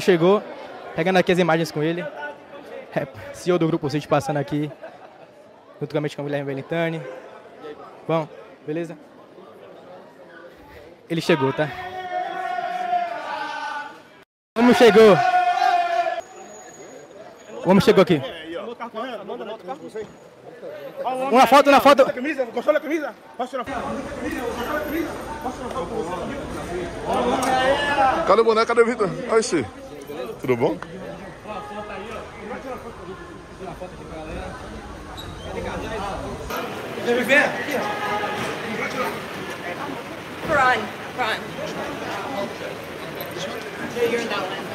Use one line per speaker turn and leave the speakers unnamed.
Chegou, pegando aqui as imagens com ele. É, CEO do Grupo City passando aqui, juntamente com a Guilherme Belintani. Bom, beleza? Ele chegou, tá? O homem chegou. O homem chegou aqui. Uma foto, uma foto.
Gostou da camisa? Posso tirar foto?
Cadê o boneco? Cadê o Vitor? Olha esse. Tudo bom?
Run, run. You're in that one.